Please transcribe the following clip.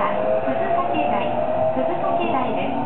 鈴鹿境内です。